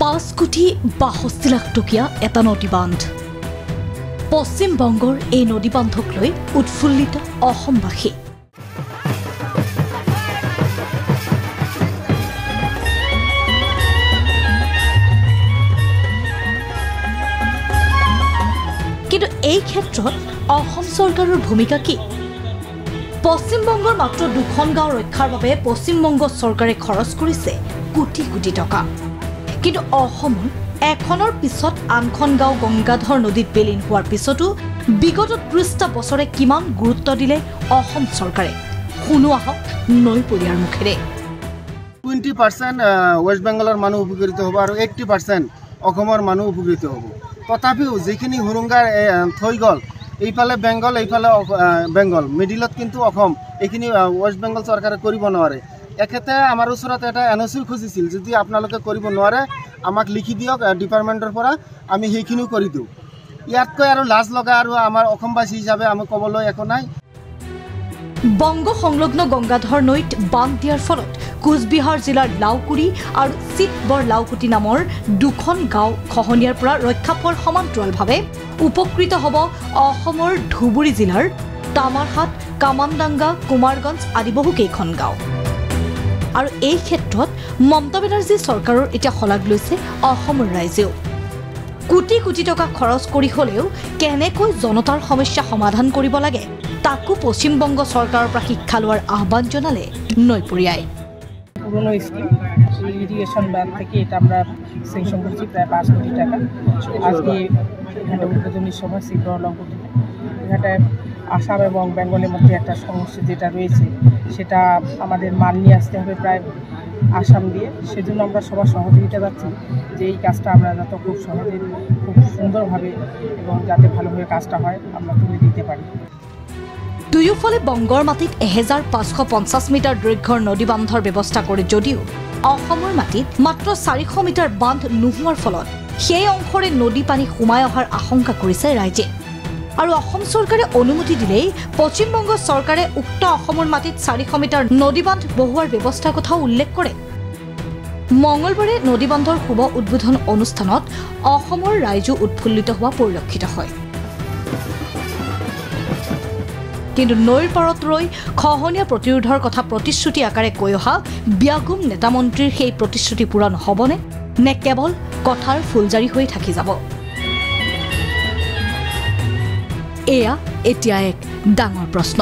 পাঁচ কোটি বাষষ্ঠি লাখ টকীয়া এটা নদী বান্ধ। পশ্চিমবংগৰ এই নদী বান্ধক লৈ উৎফুল্লিত অসমবাসী। এই ক্ষেত্ৰত অসম চৰকাৰৰ ভূমিকা কি? পশ্চিমবংগৰ মাত্ৰ দুখন গাঁও ৰক্ষাৰ বাবে পশ্চিমবংগ চৰকাৰে খৰচ কৰিছে কোটি কোটি টকা। কিন্তু অসমৰ এখনৰ পিছত আনখন গাঁও গংগাধৰ নদীত বিলীন হোৱাৰ পিছতো বিগত ত্ৰিছটা বছৰে কিমান গুৰুত্ব দিলে অসম চৰকাৰে? শুনো আহক নৈপৰীয়াৰ মুখেৰে। টুৱেণ্টি পাৰ্চেণ্ট ৱেষ্ট বেংগলৰ মানুহ উপকৃত হ'ব আৰু এইট্টি পাৰ্চেণ্ট অসমৰ মানুহ উপকৃত হ'ব। তথাপিও যিখিনি সুৰুংগাৰ থৈ গ'ল এইফালে বেংগল এইফালে বেংগল মিডিলত কিন্তু অসম এইখিনি ৱেষ্ট বেংগল চৰকাৰে কৰিব নোৱাৰে। এখেতে আমাৰ ওচৰত এটা এন অ' চি খুজিছিল যদি আপোনালোকে কৰিব নোৱাৰে আমাক লিখি দিয়ক ডিপাৰ্টমেণ্টৰ পৰা আমি সেইখিনিও কৰি দিওঁ। ইয়াতকৈ আৰু লাজ লগা আৰু আমাৰ অসমবাসী হিচাপে আমি ক'বলৈ একো নাই। বংগ সংলগ্ন গংগাধৰ নৈত বান্ধ দিয়াৰ ফলত কোচবিহাৰ জিলাৰ লাওকুৰি আৰু চিতবৰ লাওকুটি নামৰ দুখন গাঁও খহনীয়াৰ পৰা ৰক্ষা পোৱাৰ সমান্তৰালভাৱে উপকৃত হ'ব অসমৰ ধুবুৰী জিলাৰ তামাৰহাট কামানডাংগা কুমাৰগঞ্জ আদি বহুকেইখন গাঁও। আৰু এই ক্ষেত্ৰত মমতা বেনাৰ্জী চৰকাৰৰ এতিয়া শলাগ লৈছে অসমৰ ৰাইজেও। কোটি কোটি টকা খৰচ কৰি হ'লেও কেনেকৈ জনতাৰ সমস্যা সমাধান কৰিব লাগে তাকো পশ্চিমবঙ্গ চৰকাৰৰ পৰা শিক্ষা লোৱাৰ আহ্বান জনালে নৈপৰীয়াই। পুরনো স্কিম ইরিগেশন ব্যাংক থেকে এটা আমরা সেংশন করেছি, প্রায় পাঁচ কোটি টাকা। আজকে এখানে উদ্বোধনী সভা সিদ্ধলঙ্কুটিতে এখানে আসাম এবং বেঙ্গলের মধ্যে একটা সমস্যা যেটা রয়েছে, সেটা আমাদের মান নিয়ে আসতে হবে প্রায় আসাম দিয়ে। সেজন্য আমরা সবার সহযোগিতা পাচ্ছি যে এই কাজটা আমরা যাতে খুব সহজে, খুব সুন্দরভাবে এবং যাতে ভালোভাবে কাজটা হয়, আমরা তুলে দিতে পারি। দুয়োফালে বংগৰ মাটিত এহেজাৰ পাঁচশ পঞ্চাছ মিটাৰ দৈৰ্ঘ্যৰ নদী বান্ধৰ ব্যৱস্থা কৰে যদিও অসমৰ মাটিত মাত্ৰ চাৰিশ মিটাৰ বান্ধ নোহোৱাৰ ফলত সেই অংশৰে নদী পানী সোমাই অহাৰ আশংকা কৰিছে ৰাইজে। আৰু অসম চৰকাৰে অনুমতি দিলেই পশ্চিমবংগ চৰকাৰে উক্ত অসমৰ মাটিত চাৰিশ মিটাৰ নদী বান্ধ বহুৱাৰ ব্যৱস্থাৰ কথাও উল্লেখ কৰে। মঙলবাৰে নদী বান্ধৰ শুভ উদ্বোধন অনুষ্ঠানত অসমৰ ৰাইজো উৎফুল্লিত হোৱা পৰিলক্ষিত হয়। কিন্তু নৈৰ পাৰত ৰৈ খহনীয়া প্ৰতিৰোধৰ কথা প্ৰতিশ্ৰুতি আকাৰে কৈ অহা ব্যাগুম নেতা মন্ত্ৰীৰ সেই প্ৰতিশ্ৰুতি পূৰণ হ'বনে? নে কেৱল কথাৰ ফুলজাৰি হৈ থাকি যাব? এয়া এতিয়া এক ডাঙৰ প্ৰশ্ন।